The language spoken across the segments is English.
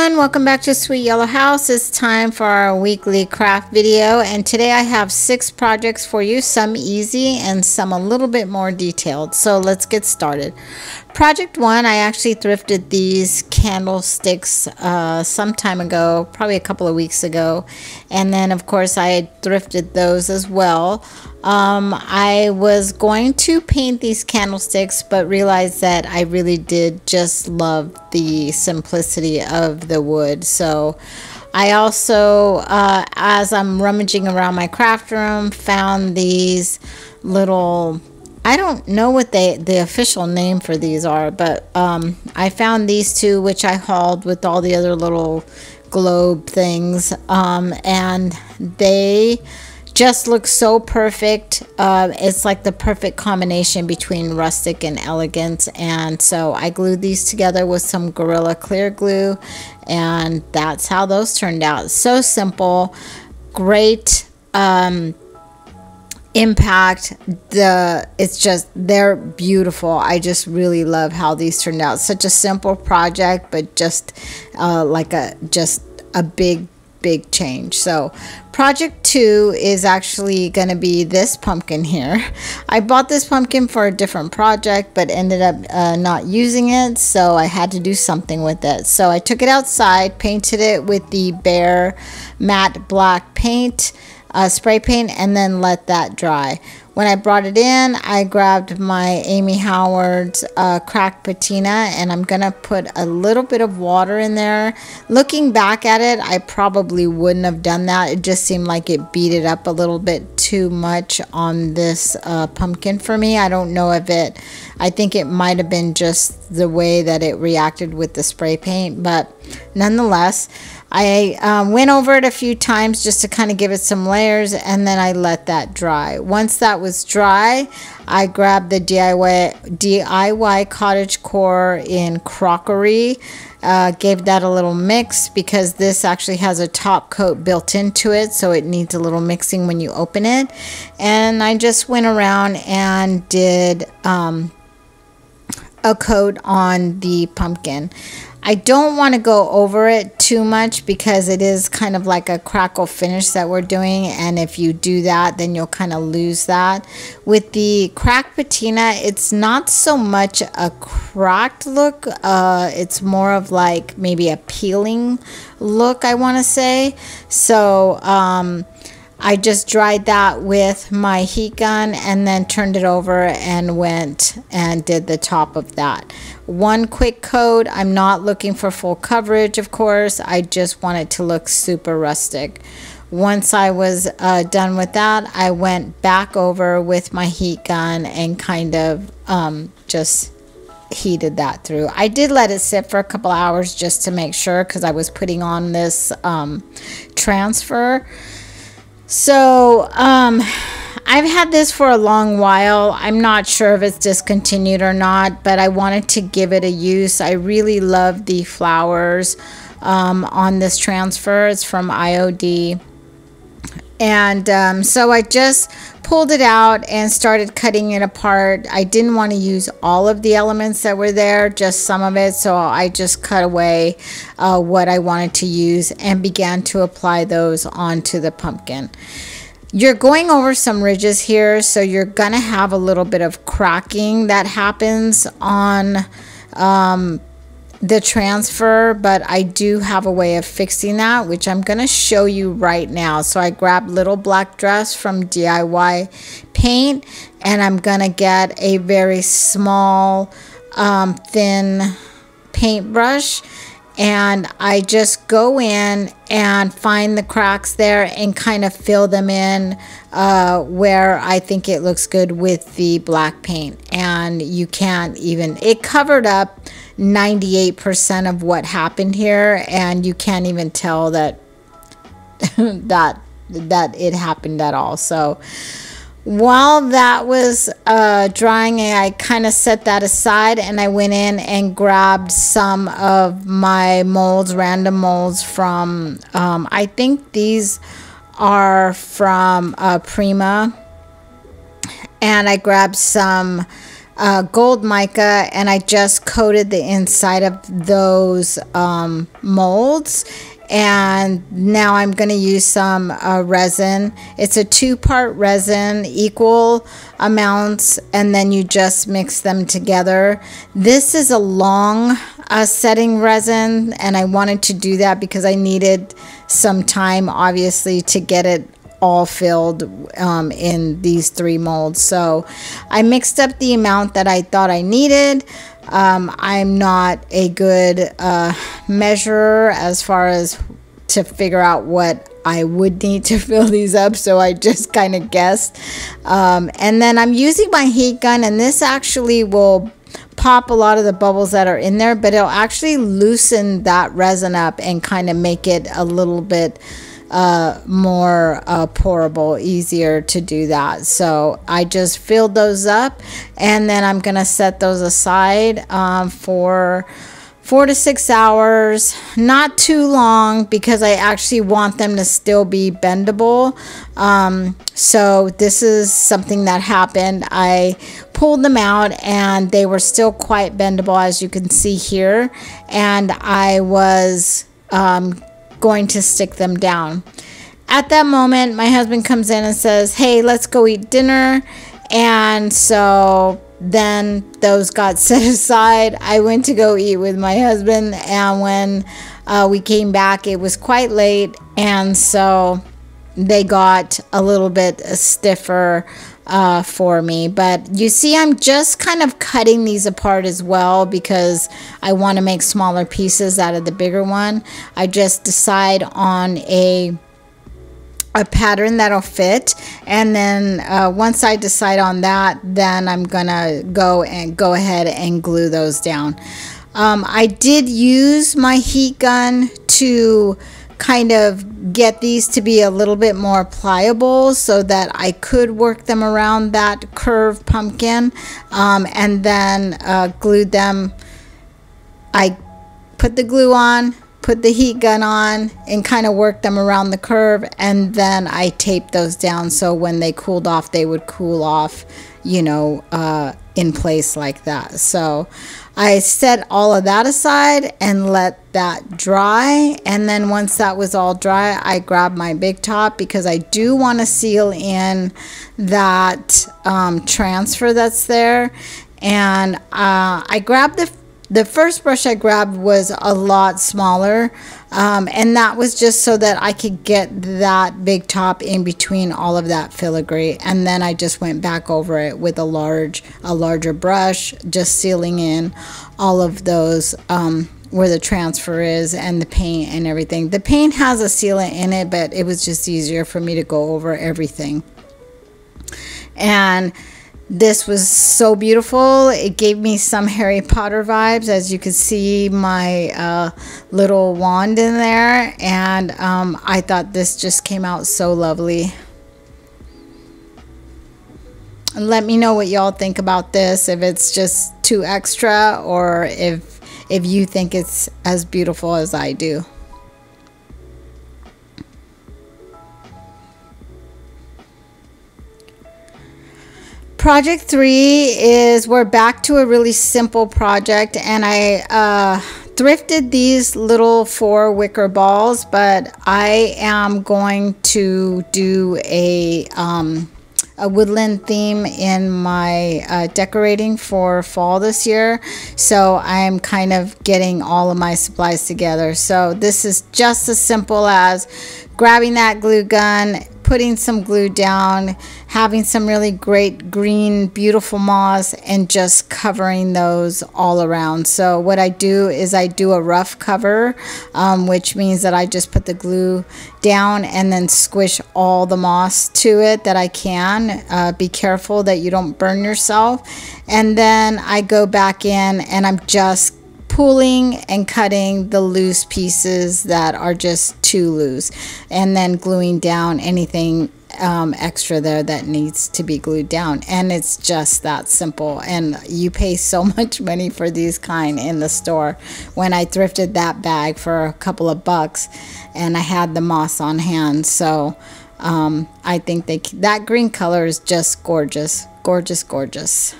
everyone, welcome back to Sweet Yellow House. It's time for our weekly craft video and today I have six projects for you, some easy and some a little bit more detailed. So let's get started. Project one, I actually thrifted these candlesticks uh, some time ago, probably a couple of weeks ago. And then of course I thrifted those as well. Um, I was going to paint these candlesticks, but realized that I really did just love the simplicity of the wood. So I also, uh, as I'm rummaging around my craft room, found these little I don't know what they the official name for these are, but um, I found these two, which I hauled with all the other little globe things, um, and they just looks so perfect. Uh, it's like the perfect combination between rustic and elegance. And so I glued these together with some Gorilla Clear Glue, and that's how those turned out. So simple, great. Um, impact the it's just they're beautiful i just really love how these turned out such a simple project but just uh, like a just a big big change. So project two is actually going to be this pumpkin here. I bought this pumpkin for a different project but ended up uh, not using it so i had to do something with it. So i took it outside painted it with the Behr matte black paint uh, spray paint and then let that dry. When I brought it in, I grabbed my Amy Howard's uh, cracked patina and I'm going to put a little bit of water in there. Looking back at it, I probably wouldn't have done that. It just seemed like it beat it up a little bit too much on this uh, pumpkin for me. I don't know if it, I think it might have been just the way that it reacted with the spray paint, but nonetheless, I um, went over it a few times just to kind of give it some layers and then I let that dry. Once that was dry, I grabbed the DIY, DIY cottage core in crockery. Uh, gave that a little mix because this actually has a top coat built into it so it needs a little mixing when you open it and I just went around and did um, a coat on the pumpkin I don't want to go over it too much because it is kind of like a crackle finish that we're doing and if you do that then you'll kind of lose that. With the cracked patina it's not so much a cracked look uh, it's more of like maybe a peeling look I want to say. So um, I just dried that with my heat gun and then turned it over and went and did the top of that. One quick coat. I'm not looking for full coverage, of course. I just want it to look super rustic. Once I was uh, done with that, I went back over with my heat gun and kind of um, just heated that through. I did let it sit for a couple hours just to make sure because I was putting on this um, transfer. So, um, I've had this for a long while. I'm not sure if it's discontinued or not, but I wanted to give it a use. I really love the flowers um, on this transfer. It's from IOD. And um, so I just pulled it out and started cutting it apart. I didn't want to use all of the elements that were there, just some of it. So I just cut away uh, what I wanted to use and began to apply those onto the pumpkin. You're going over some ridges here, so you're going to have a little bit of cracking that happens on um, the transfer, but I do have a way of fixing that, which I'm going to show you right now. So I grabbed Little Black Dress from DIY Paint, and I'm going to get a very small, um, thin paintbrush and I just go in and find the cracks there and kind of fill them in uh, where I think it looks good with the black paint. And you can't even, it covered up 98% of what happened here and you can't even tell that that that it happened at all. So while that was uh, drying, I kind of set that aside and I went in and grabbed some of my molds, random molds from, um, I think these are from uh, Prima. And I grabbed some uh, gold mica and I just coated the inside of those um, molds and now I'm going to use some uh, resin. It's a two part resin, equal amounts, and then you just mix them together. This is a long uh, setting resin, and I wanted to do that because I needed some time, obviously, to get it all filled um, in these three molds. So I mixed up the amount that I thought I needed. Um, I'm not a good uh, measurer as far as to figure out what I would need to fill these up, so I just kind of guessed. Um, and then I'm using my heat gun, and this actually will pop a lot of the bubbles that are in there, but it'll actually loosen that resin up and kind of make it a little bit uh, more uh, pourable, easier to do that. So I just filled those up and then I'm going to set those aside um, for four to six hours, not too long because I actually want them to still be bendable. Um, so this is something that happened. I pulled them out and they were still quite bendable as you can see here. And I was um, going to stick them down. At that moment, my husband comes in and says, Hey, let's go eat dinner. And so then those got set aside. I went to go eat with my husband, and when uh, we came back, it was quite late, and so they got a little bit stiffer uh, for me. But you see, I'm just kind of cutting these apart as well because I want to make smaller pieces out of the bigger one. I just decide on a a pattern that'll fit and then uh, once I decide on that then I'm gonna go and go ahead and glue those down um, I did use my heat gun to kind of get these to be a little bit more pliable so that I could work them around that curved pumpkin um, and then uh, glued them. I put the glue on put the heat gun on and kind of work them around the curve and then I taped those down so when they cooled off they would cool off you know uh, in place like that. So I set all of that aside and let that dry. And then once that was all dry I grabbed my big top because I do want to seal in that um, transfer that's there. And uh, I grabbed the the first brush I grabbed was a lot smaller um, and that was just so that I could get that big top in between all of that filigree. And then I just went back over it with a large a larger brush just sealing in all of those um, where the transfer is and the paint and everything. The paint has a sealant in it but it was just easier for me to go over everything. And this was so beautiful. It gave me some Harry Potter vibes, as you can see my uh, little wand in there. And um, I thought this just came out so lovely. Let me know what y'all think about this, if it's just too extra or if, if you think it's as beautiful as I do. Project three is we're back to a really simple project, and I uh, thrifted these little four wicker balls, but I am going to do a um, a woodland theme in my uh, decorating for fall this year. So I'm kind of getting all of my supplies together. So this is just as simple as grabbing that glue gun, putting some glue down, having some really great green, beautiful moss, and just covering those all around. So what I do is I do a rough cover, um, which means that I just put the glue down and then squish all the moss to it that I can. Uh, be careful that you don't burn yourself. And then I go back in and I'm just pulling and cutting the loose pieces that are just too loose and then gluing down anything um, extra there that needs to be glued down. And it's just that simple. And you pay so much money for these kind in the store. When I thrifted that bag for a couple of bucks and I had the moss on hand so um, I think they that green color is just gorgeous. Gorgeous gorgeous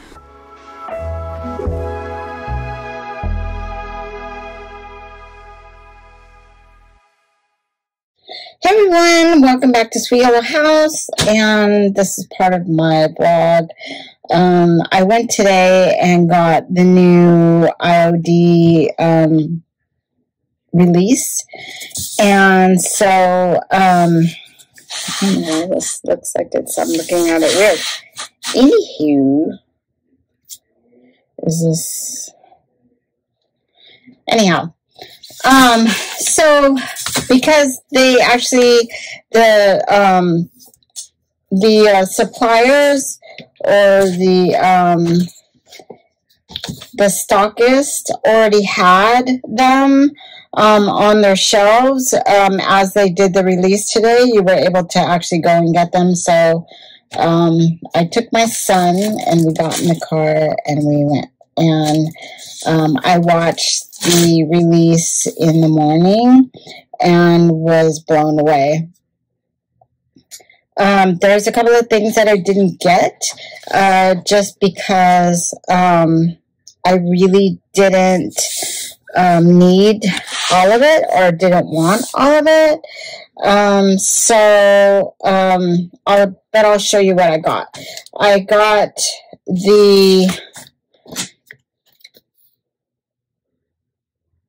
everyone, welcome back to Sweet Yellow House, and this is part of my blog. Um, I went today and got the new IOD um, release, and so um, know, this looks like it's I'm looking at it weird. Anywho, is this anyhow? Um, so because they actually the um the uh, suppliers or the um the stockist already had them um, on their shelves um, as they did the release today. You were able to actually go and get them. So um, I took my son and we got in the car and we went. And um, I watched the release in the morning and was blown away. Um, there's a couple of things that I didn't get uh, just because um, I really didn't um, need all of it or didn't want all of it. Um, so, um, I'll, but I'll show you what I got. I got the,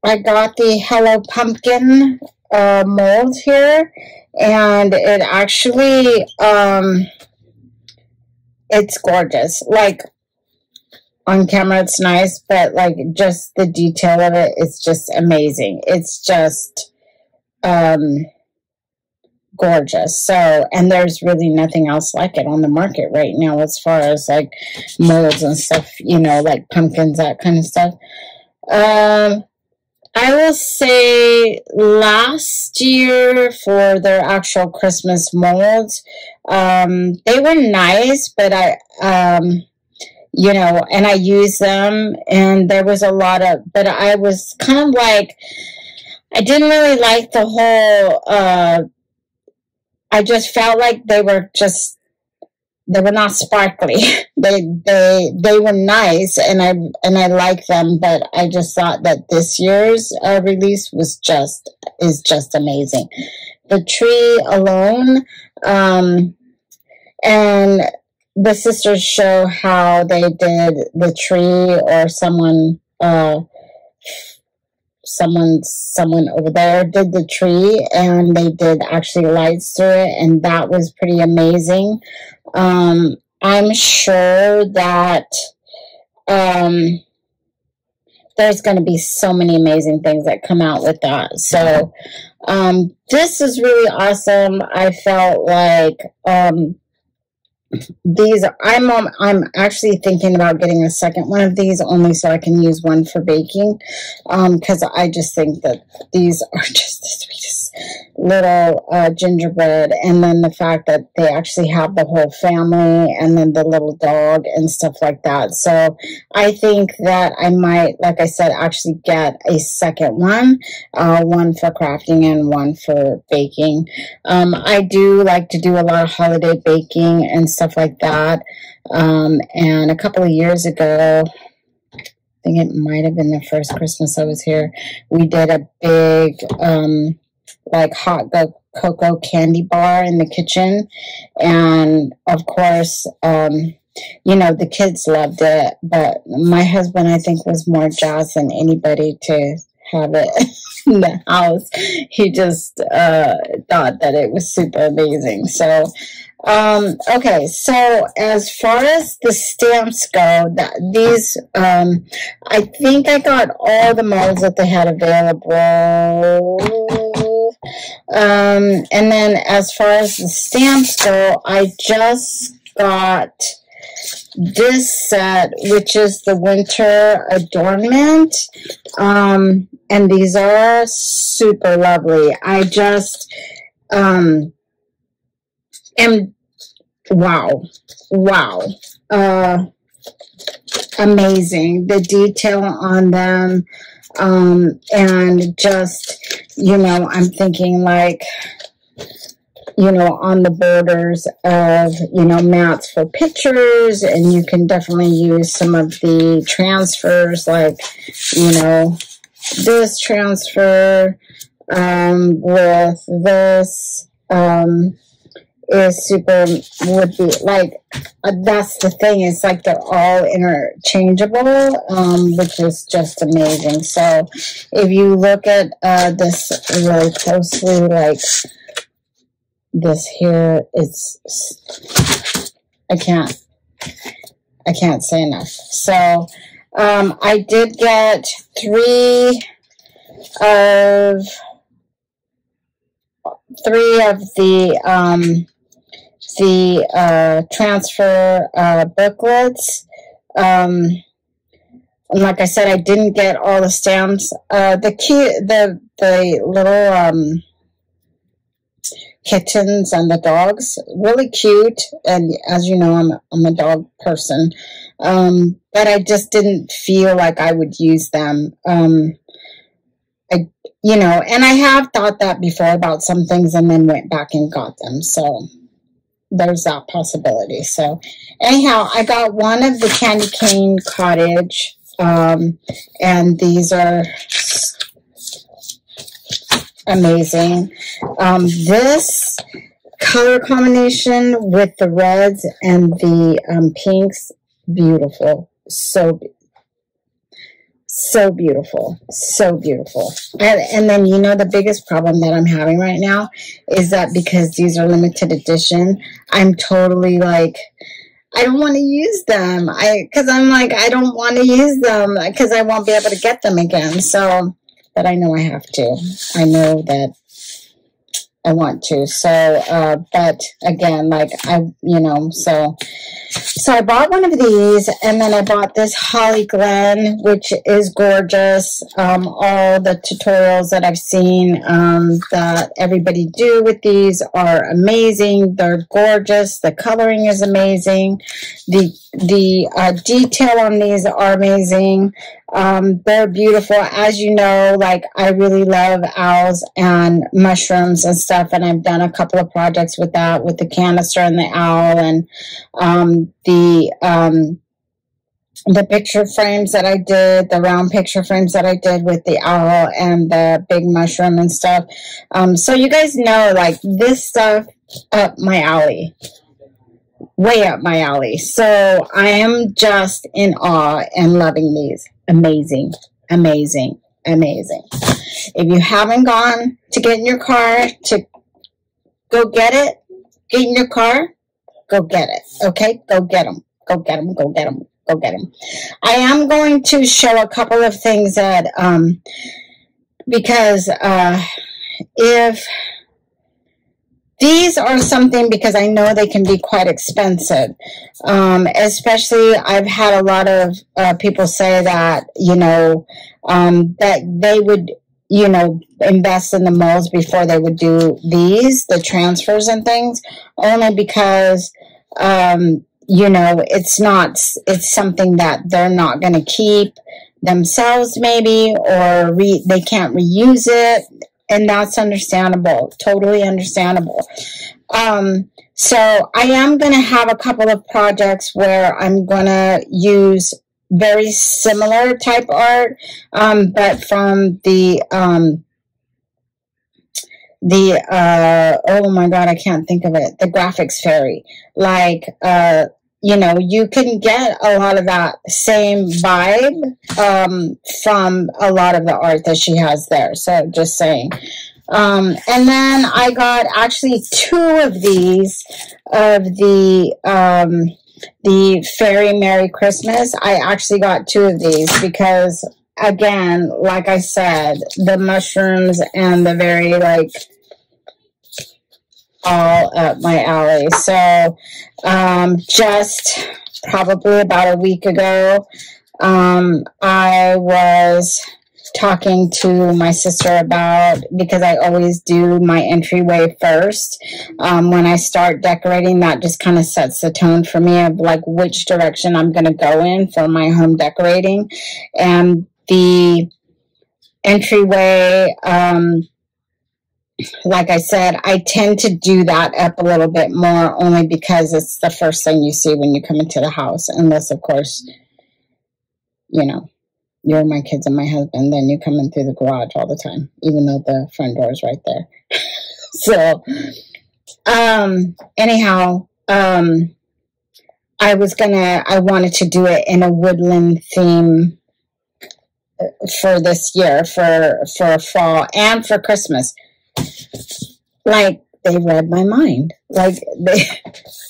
I got the Hello Pumpkin, uh, mold here, and it actually, um, it's gorgeous. Like, on camera it's nice, but like just the detail of it is just amazing. It's just um gorgeous. So, and there's really nothing else like it on the market right now as far as like molds and stuff, you know, like pumpkins, that kind of stuff. Um I will say last year for their actual Christmas molds, um, they were nice, but I um you know, and I used them. And there was a lot of, but I was kind of like, I didn't really like the whole, uh, I just felt like they were just, they were not sparkly. they, they, they were nice and I, and I like them, but I just thought that this year's uh, release was just, is just amazing. The tree alone, um, and the sisters show how they did the tree or someone uh someone someone over there did the tree and they did actually lights through it and that was pretty amazing um i'm sure that um there's going to be so many amazing things that come out with that. So um this is really awesome. I felt like um these I'm um, I'm actually thinking about getting a second one of these only so I can use one for baking because um, I just think that these are just the sweetest little uh, gingerbread. And then the fact that they actually have the whole family and then the little dog and stuff like that. So I think that I might like I said actually get a second one uh, one for crafting and one for baking. Um, I do like to do a lot of holiday baking and stuff like that. Um, and a couple of years ago, I think it might have been the first Christmas I was here, we did a big, um, like hot go cocoa candy bar in the kitchen. And of course, um, you know, the kids loved it, but my husband, I think, was more jazzed than anybody to have it in the house. He just uh, thought that it was super amazing. So um, okay, so as far as the stamps go, that these, um, I think I got all the molds that they had available. Um, and then as far as the stamps go, I just got this set, which is the winter adornment. Um, and these are super lovely. I just, um, am wow, wow, uh, amazing. The detail on them, um, and just you know, I'm thinking like you know, on the borders of, you know, mats for pictures, and you can definitely use some of the transfers, like, you know, this transfer um, with this, um, is super would be like uh, that's the thing it's like they're all interchangeable um, which is just amazing. So if you look at uh, this really closely like this here it's i can't i can't say enough. So um, i did get three of three of the um, the uh, transfer uh, booklets. Um, and like I said, I didn't get all the stamps. Uh, the key, the the little um, kittens and the dogs, really cute. And as you know, I'm I'm a dog person, um, but I just didn't feel like I would use them. Um, I, you know, and I have thought that before about some things, and then went back and got them. So there's that possibility. So anyhow, I got one of the candy cane cottage, um, and these are amazing. Um, this color combination with the reds and the um, pinks, beautiful. So so beautiful. So beautiful. And, and then you know the biggest problem that i'm having right now is that because these are limited edition i'm totally like i don't want to use them. I because i'm like i don't want to use them because i won't be able to get them again. So but i know i have to. I know that I want to. So, uh, but again, like I, you know, so, so I bought one of these and then I bought this Holly Glen, which is gorgeous. Um, all the tutorials that I've seen, um, that everybody do with these are amazing. They're gorgeous. The coloring is amazing. The, the, uh, detail on these are amazing. Um, they're beautiful. As you know, like I really love owls and mushrooms and stuff. And I've done a couple of projects with that, with the canister and the owl and, um, the, um, the picture frames that I did, the round picture frames that I did with the owl and the big mushroom and stuff. Um, so you guys know, like this stuff up my alley way up my alley. So I am just in awe and loving these amazing, amazing, amazing. If you haven't gone to get in your car to go get it, get in your car, go get it. Okay, go get them. Go get them. Go get them. Go get them. I am going to show a couple of things that, um, because uh, if these are something because I know they can be quite expensive. Um, especially, I've had a lot of uh, people say that, you know, um, that they would, you know, invest in the molds before they would do these, the transfers and things, only because, um, you know, it's not, it's something that they're not going to keep themselves maybe, or re- they can't reuse it and that's understandable, totally understandable. Um, so I am going to have a couple of projects where I'm going to use very similar type art, um, but from the um, the uh, oh my god, I can't think of it. The graphics fairy, like uh, you know, you can get a lot of that same vibe um, from a lot of the art that she has there. So just saying. Um, and then I got actually two of these of the um, the Fairy Merry Christmas. I actually got two of these because, again, like I said, the mushrooms and the very like all up my alley. So um, just probably about a week ago, um, I was talking to my sister about because I always do my entryway first. Um, when I start decorating, that just kind of sets the tone for me of like which direction I'm going to go in for my home decorating. And the entryway, um, like I said, I tend to do that up a little bit more only because it's the first thing you see when you come into the house. Unless, of course, you know, you're my kids and my husband, then you come in through the garage all the time, even though the front door is right there. so, um, anyhow, um, I was gonna, I wanted to do it in a woodland theme uh, for this year, for, for fall and for Christmas. Like, they read my mind. Like, they,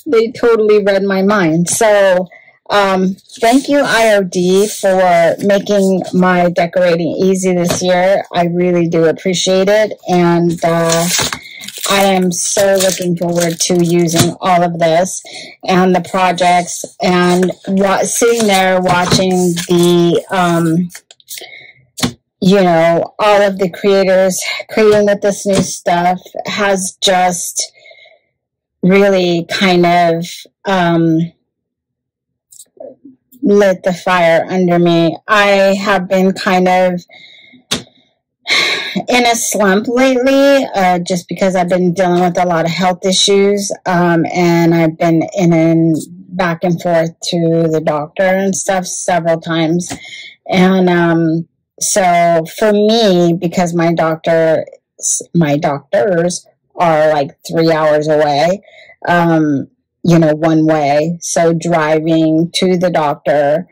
they totally read my mind. So, um, thank you, IOD, for making my decorating easy this year. I really do appreciate it. And, uh, I am so looking forward to using all of this and the projects and what, sitting there watching the, um, you know, all of the creators creating with this new stuff has just really kind of um, lit the fire under me. I have been kind of in a slump lately, uh, just because I've been dealing with a lot of health issues, um, and I've been in and back and forth to the doctor and stuff several times, and um, so for me, because my doctor, my doctors are like three hours away, um, you know, one way, so driving to the doctor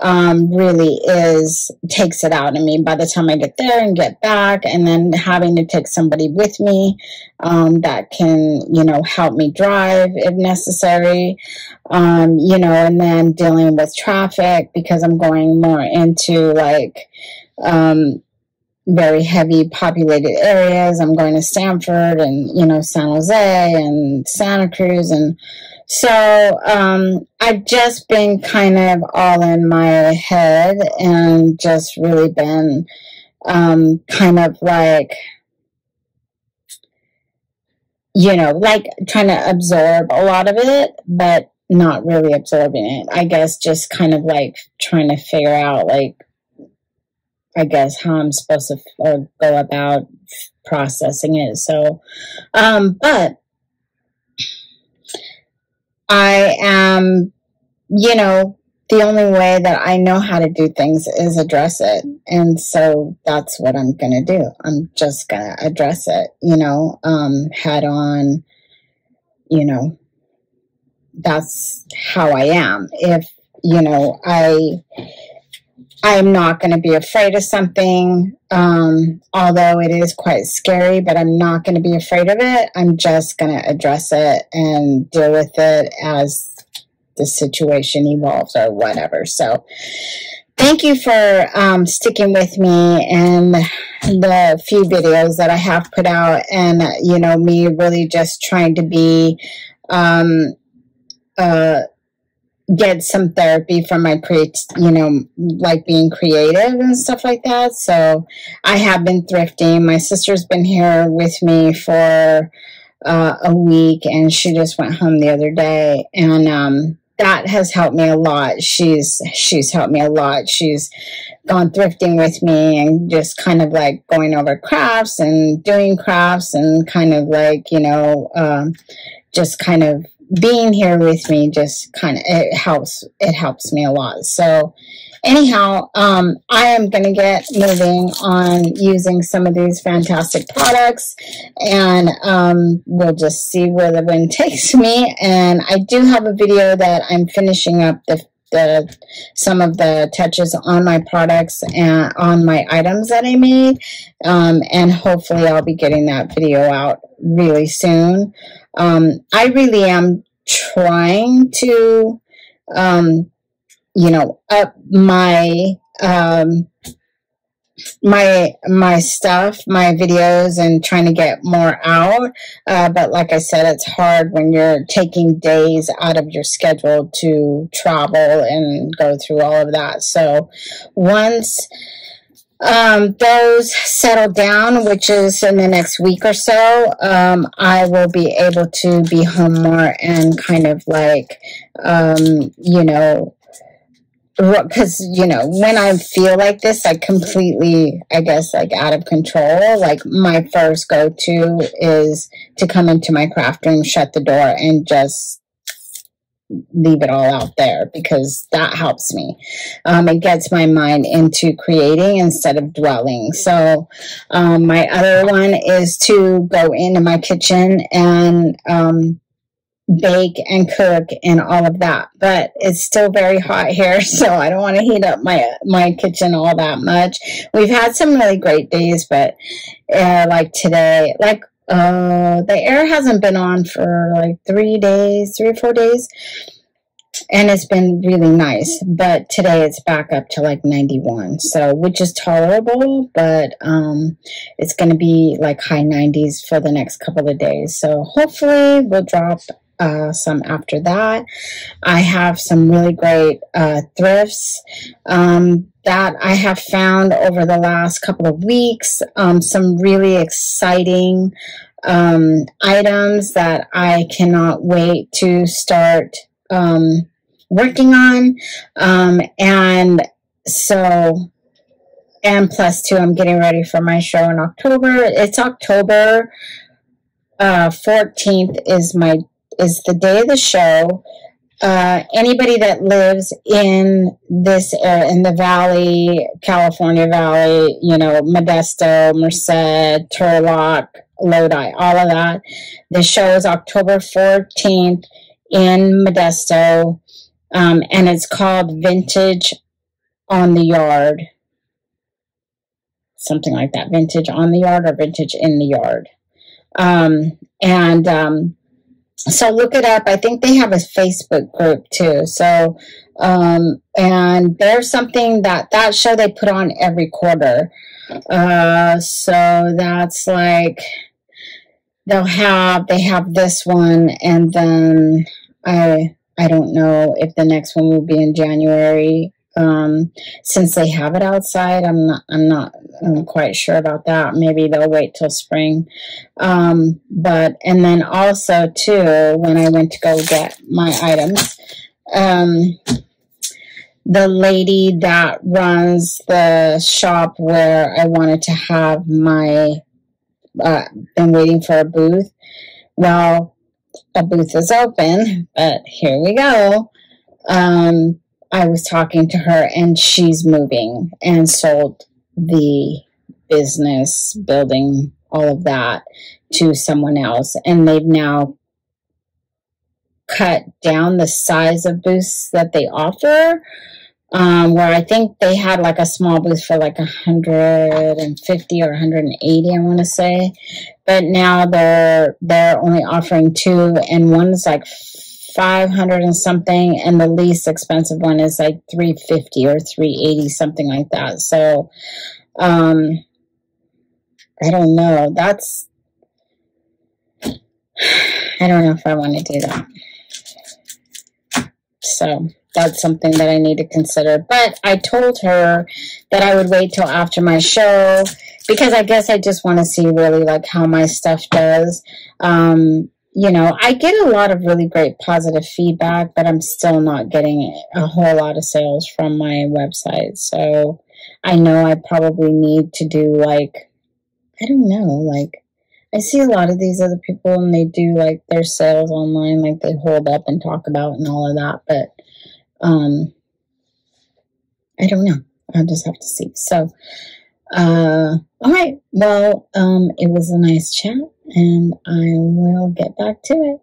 um, really is takes it out of me. By the time I get there and get back, and then having to take somebody with me um, that can, you know, help me drive if necessary, um, you know, and then dealing with traffic because I'm going more into like um, very heavy populated areas. I'm going to Stanford and, you know, San Jose and Santa Cruz and so um, I've just been kind of all in my head and just really been um, kind of like, you know, like trying to absorb a lot of it, but not really absorbing it. I guess just kind of like trying to figure out, like, I guess how I'm supposed to uh, go about processing it. So, um, but I am, you know, the only way that I know how to do things is address it. And so that's what I'm going to do. I'm just going to address it, you know, um, head on, you know, that's how I am. If, you know, I, I'm not going to be afraid of something, um, although it is quite scary, but I'm not going to be afraid of it. I'm just going to address it and deal with it as the situation evolves or whatever. So, thank you for um, sticking with me and the few videos that I have put out, and you know, me really just trying to be. Um, uh, get some therapy from my create, you know, like being creative and stuff like that. So I have been thrifting. My sister's been here with me for uh, a week and she just went home the other day and um, that has helped me a lot. She's she's helped me a lot. She's gone thrifting with me and just kind of like going over crafts and doing crafts and kind of like, you know, um, just kind of being here with me just kind of it helps it helps me a lot. So anyhow um, i am going to get moving on using some of these fantastic products and um, we'll just see where the wind takes me. And i do have a video that i'm finishing up the the some of the touches on my products and on my items that I made. Um, and hopefully I'll be getting that video out really soon. Um, I really am trying to, um, you know, up my, um, my my stuff my videos and trying to get more out. Uh, but like i said it's hard when you're taking days out of your schedule to travel and go through all of that. So once um, those settle down, which is in the next week or so, um, I will be able to be home more and kind of like, um, you know, because you know when i feel like this i completely i guess like out of control like my first go-to is to come into my craft room shut the door and just leave it all out there because that helps me. Um, it gets my mind into creating instead of dwelling. So, um, my other one is to go into my kitchen and um, bake and cook and all of that. But it's still very hot here, so I don't want to heat up my my kitchen all that much. We've had some really great days, but uh, like today, like uh, the air hasn't been on for like three days, three or four days. And it's been really nice, but today it's back up to like 91, so which is tolerable, but um, it's going to be like high 90s for the next couple of days. So hopefully we'll drop uh, some after that. I have some really great uh, thrifts um, that I have found over the last couple of weeks. Um, some really exciting um, items that I cannot wait to start um, working on. Um, and so, and plus two, I'm getting ready for my show in October. It's October uh, 14th is my is the day of the show. Uh, anybody that lives in this area, in the Valley, California Valley, you know, Modesto, Merced, Turlock, Lodi, all of that. The show is October 14th in Modesto, um, and it's called Vintage on the Yard. Something like that. Vintage on the Yard or Vintage in the Yard. Um, and um, so look it up. I think they have a Facebook group too. So, um, and there's something that that show they put on every quarter. Uh, so that's like they'll have they have this one, and then I I don't know if the next one will be in January. Um, since they have it outside, I'm not I'm not I'm quite sure about that. Maybe they'll wait till spring. Um, but and then also too, when I went to go get my items, um, the lady that runs the shop where I wanted to have my uh, been waiting for a booth. Well, a booth is open, but here we go. Um, I was talking to her, and she's moving and sold the business, building, all of that to someone else. And they've now cut down the size of booths that they offer. Um, where I think they had like a small booth for like 150 or 180, I want to say, but now they're they're only offering two, and one's like 500 and something, and the least expensive one is like 350 or 380, something like that. So, um, I don't know. That's, I don't know if I want to do that. So that's something that I need to consider. But I told her that I would wait till after my show because I guess I just want to see really like how my stuff does. Um, you know, I get a lot of really great positive feedback, but I'm still not getting a whole lot of sales from my website. So I know I probably need to do like I don't know, like I see a lot of these other people and they do like their sales online, like they hold up and talk about and all of that, but um I don't know. I'll just have to see. So uh all right. Well, um it was a nice chat and I will get back to it.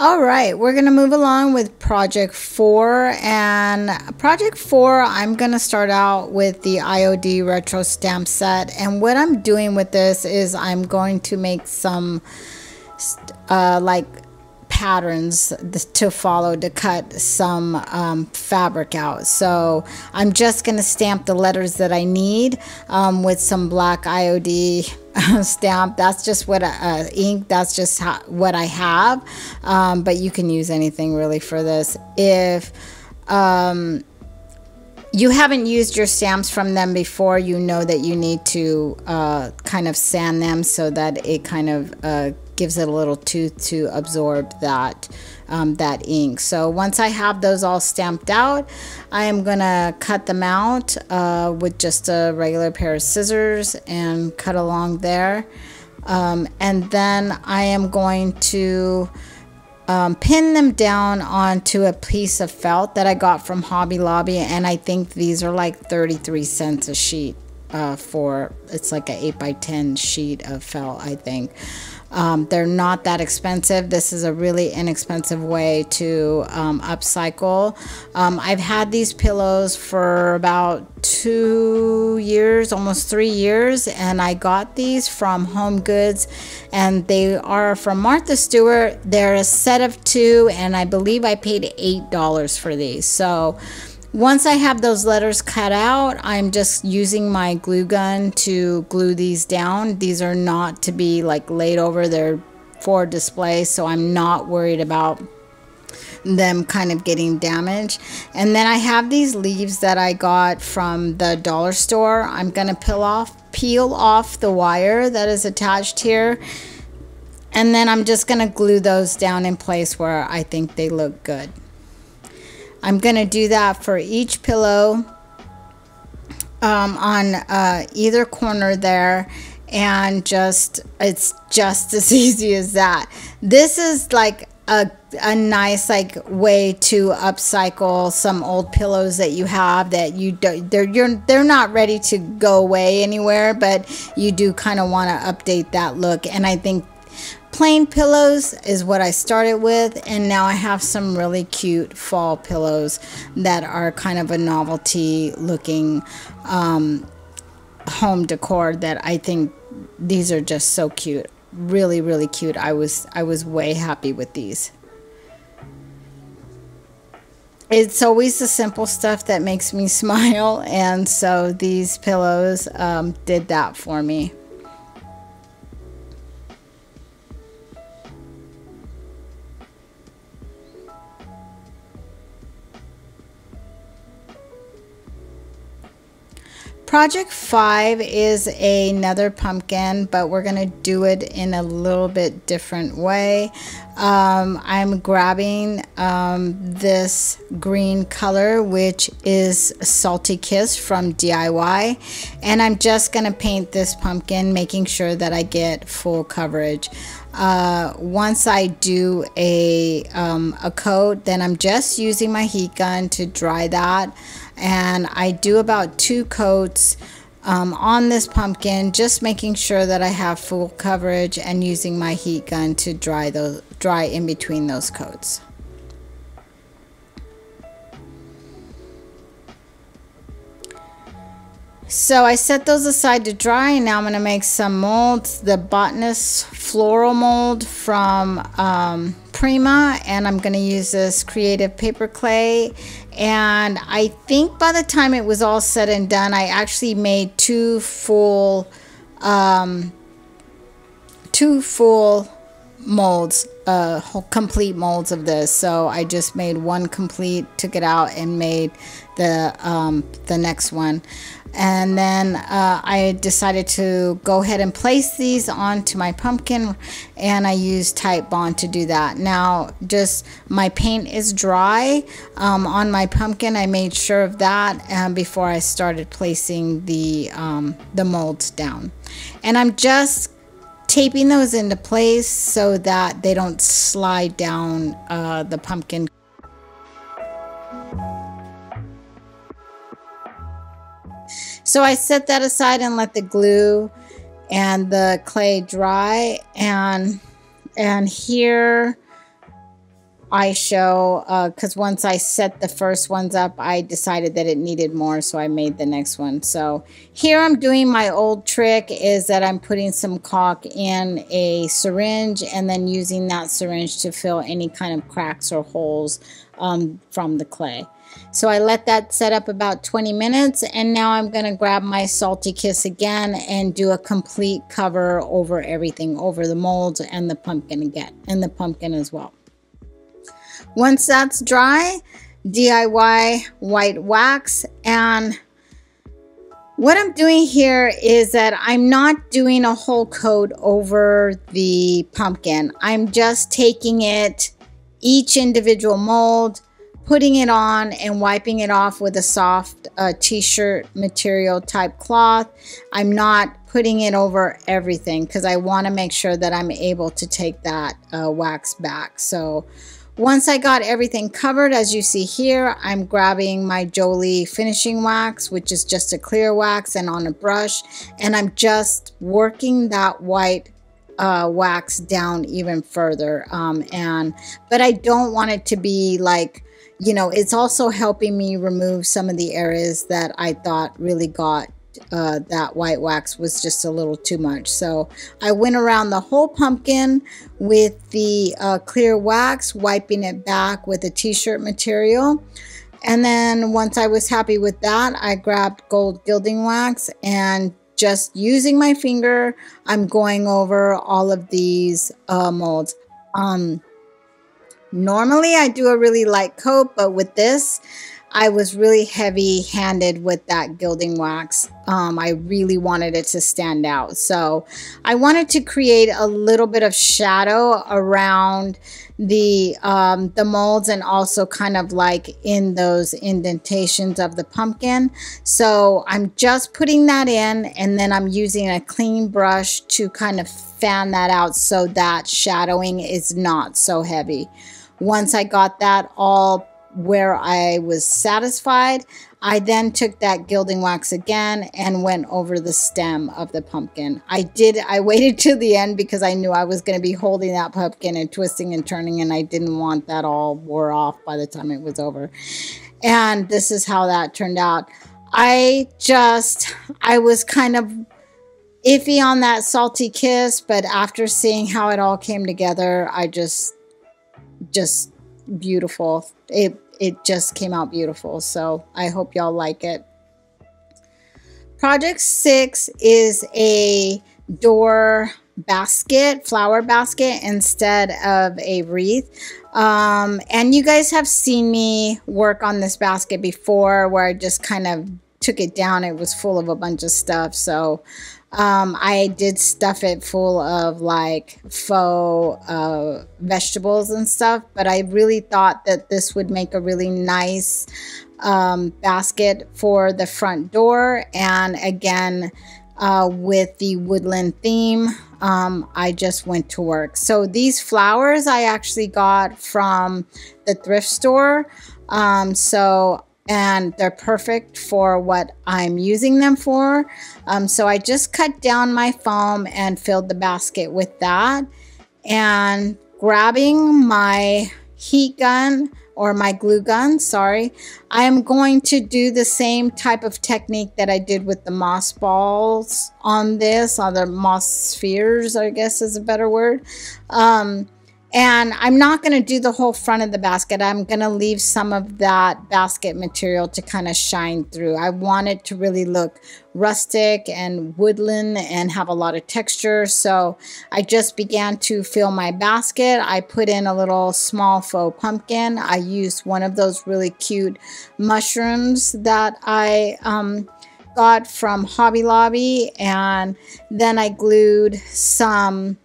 All right, we're going to move along with project four. And project four, I'm going to start out with the IOD retro stamp set. And what I'm doing with this is I'm going to make some uh, like patterns to follow to cut some um, fabric out. So I'm just going to stamp the letters that I need um, with some black IOD stamp. That's just what uh, ink. That's just what I have. Um, but you can use anything really for this. If um, you haven't used your stamps from them before, you know that you need to uh, kind of sand them so that it kind of uh, gives it a little tooth to absorb that um, that ink. So once I have those all stamped out, I am gonna cut them out uh, with just a regular pair of scissors and cut along there. Um, and then I am going to um, pin them down onto a piece of felt that I got from Hobby Lobby, and I think these are like 33 cents a sheet uh, for it's like an 8 by 10 sheet of felt, I think. Um, they're not that expensive. This is a really inexpensive way to um, upcycle. Um, I've had these pillows for about two years, almost three years, and I got these from Home Goods, and they are from Martha Stewart. They're a set of two, and I believe I paid $8 for these. So, once I have those letters cut out, I'm just using my glue gun to glue these down. These are not to be like laid over, they're for display, so I'm not worried about them kind of getting damaged. And then I have these leaves that I got from the dollar store. I'm to peel off peel off the wire that is attached here. And then I'm just to glue those down in place where I think they look good. I'm going to do that for each pillow um, on uh, either corner there and just it's just as easy as that. This is like a, a nice like way to upcycle some old pillows that you have that you don't they're you're they're not ready to go away anywhere but you do kind of want to update that look and I think plain pillows is what I started with and now I have some really cute fall pillows that are kind of a novelty looking um, home decor that I think these are just so cute. Really really cute. I was I was way happy with these. It's always the simple stuff that makes me smile and so these pillows um, did that for me Project 5 is another pumpkin, but we're going to do it in a little bit different way. Um, I'm grabbing um, this green color, which is Salty Kiss from DIY, and I'm just going to paint this pumpkin, making sure that I get full coverage. Uh, once I do a, um, a coat, then I'm just using my heat gun to dry that and I do about two coats um, on this pumpkin just making sure that I have full coverage and using my heat gun to dry those dry in between those coats. So I set those aside to dry and now I'm going to make some molds. The Botanist floral mold from um, Prima and I'm going to use this creative paper clay and I think by the time it was all said and done I actually made two full um, two full molds uh, complete molds of this. So I just made one complete took it out and made the um, the next one. And then uh, I decided to go ahead and place these onto my pumpkin and I used Titebond to do that. Now just my paint is dry um, on my pumpkin. I made sure of that um, before I started placing the um, the molds down. And I'm just taping those into place so that they don't slide down uh, the pumpkin. So I set that aside and let the glue and the clay dry and and here I show because uh, once I set the first ones up I decided that it needed more so I made the next one so here I'm doing my old trick is that I'm putting some caulk in a syringe and then using that syringe to fill any kind of cracks or holes um, from the clay so I let that set up about 20 minutes and now I'm going to grab my Salty Kiss again and do a complete cover over everything, over the mold and the pumpkin again, and the pumpkin as well. Once that's dry, DIY white wax and what I'm doing here is that I'm not doing a whole coat over the pumpkin. I'm just taking it, each individual mold, putting it on and wiping it off with a soft uh, t-shirt material type cloth. I'm not putting it over everything because I want to make sure that I'm able to take that uh, wax back. So once I got everything covered, as you see here, I'm grabbing my Jolie finishing wax, which is just a clear wax and on a brush, and I'm just working that white uh, wax down even further. Um, and But I don't want it to be like, you know, it's also helping me remove some of the areas that I thought really got uh, that white wax was just a little too much. So I went around the whole pumpkin with the uh, clear wax, wiping it back with a t-shirt material. And then once I was happy with that, I grabbed gold gilding wax and just using my finger, I'm going over all of these uh, molds. Um, normally I do a really light coat, but with this, I was really heavy handed with that gilding wax. Um, I really wanted it to stand out. So I wanted to create a little bit of shadow around the um, the molds and also kind of like in those indentations of the pumpkin. So I'm just putting that in and then I'm using a clean brush to kind of fan that out so that shadowing is not so heavy. Once I got that all where I was satisfied, I then took that gilding wax again and went over the stem of the pumpkin. I did, I waited till the end because I knew I was going to be holding that pumpkin and twisting and turning and I didn't want that all wore off by the time it was over. And this is how that turned out. I just, I was kind of iffy on that salty kiss, but after seeing how it all came together, I just, just beautiful. It it just came out beautiful. So I hope y'all like it. Project six is a door basket, flower basket instead of a wreath. Um, and you guys have seen me work on this basket before where I just kind of took it down. It was full of a bunch of stuff. So um, I did stuff it full of like faux uh, vegetables and stuff, but I really thought that this would make a really nice um, basket for the front door. And again, uh, with the woodland theme, um, I just went to work. So these flowers I actually got from the thrift store. Um, so and they're perfect for what I'm using them for. Um, so I just cut down my foam and filled the basket with that. And grabbing my heat gun or my glue gun, sorry, I am going to do the same type of technique that I did with the moss balls on this, or the moss spheres, I guess is a better word. Um, and I'm not going to do the whole front of the basket. I'm going to leave some of that basket material to kind of shine through. I want it to really look rustic and woodland and have a lot of texture. So I just began to fill my basket. I put in a little small faux pumpkin. I used one of those really cute mushrooms that I um, got from Hobby Lobby. And then I glued some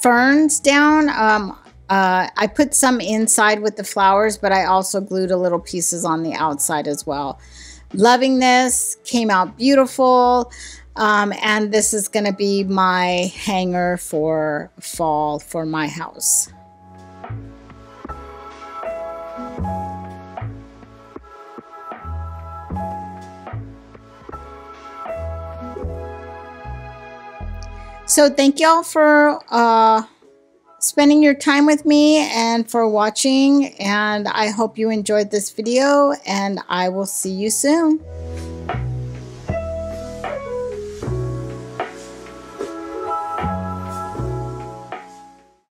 ferns down. Um, uh, I put some inside with the flowers, but I also glued a little pieces on the outside as well. Loving this, came out beautiful. Um, and this is going to be my hanger for fall for my house. So thank y'all for uh, spending your time with me and for watching. And I hope you enjoyed this video and I will see you soon.